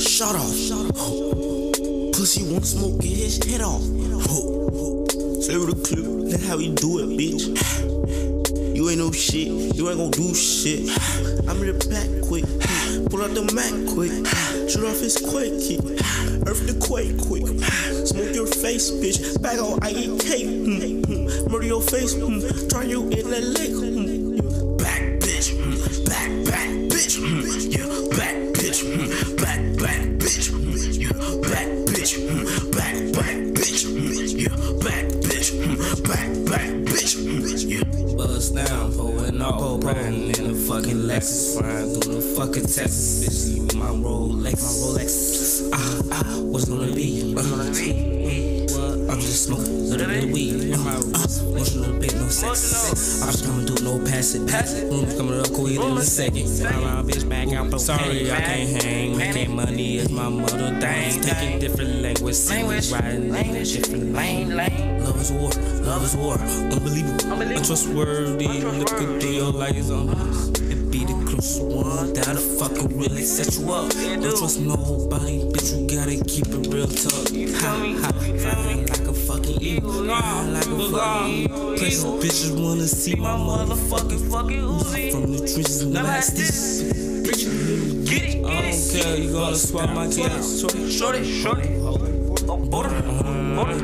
shot off. Pussy won't smoke, get his head off. With a clip, that's how we do it, bitch. You ain't no shit, you ain't gon' do shit. I'm in the back quick, pull out the Mac quick, shoot off his quick kick, earth the quake quick. Smoke your face, bitch. Back on IEK, mm, mm. murder your face, mm. try you in the lake. Mm. Back, bitch, back, back, bitch, yeah, bitch, mm. yeah, back, bitch, mm. back, back, bitch, mm. yeah, back, bitch, mm. back, back, bitch, mm. yeah. Bust down, pulling off, riding in a fucking Lexus, flying through the fucking Texas. Bitch, leave my Rolex, my Rolex. Ah, ah, what's gonna be? What's gonna be? I'm just smoking, little bit of weed. my wrist. Emotional bit, no sex. I'm just gonna do no pass it. Pass it. Room's coming up quick in a second. Around bitch back out. Sorry, I can't hang. Making money is my mother thing. Speaking different language, language, riding in a different lane. Love is war, love is war. Unbelievable, untrustworthy. Look at your lights on. It the one that'll fucking really set you up. Don't trust nobody, bitch. You gotta keep it real tough. Ha ha, flying like a fucking eagle, flying like a fucking eagle. Places bitches wanna see my motherfucking fucking Uzi from the trenches and nasty. Get it, I don't care, you gonna swap my kids. Shorty, Shorty, shorty. Border, border,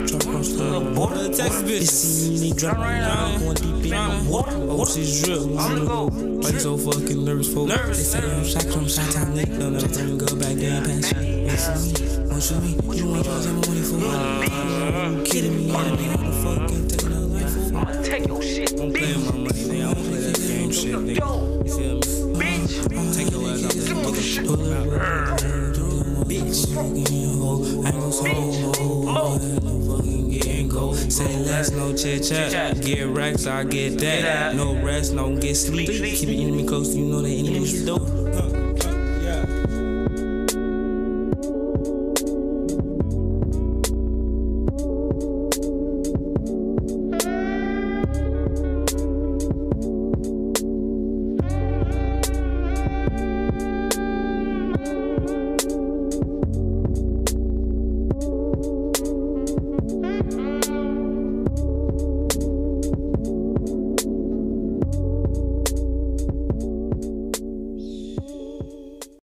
border, Texas bitch. See me drop right now, going deep in. Oh, she's real. I'm gonna go. You so fucking nervous for? Nervous, They say I'm shocked, I'm shot time, nigga. Don't never turn go back and pass you. Don't shoot me, don't. You want drugs, I'm money for You kidding me? Yeah, nigga, what the fuck? I'm taking life for I'ma take your shit, Don't play with my money, nigga. I don't play that game shit, nigga. Yo, You feel me? bitch. Take your ass out there. Pull up, Say less, no chit chat. Get racks, I get that. No rest, no get sleep. Keep your enemy close, you know the enemy's dope.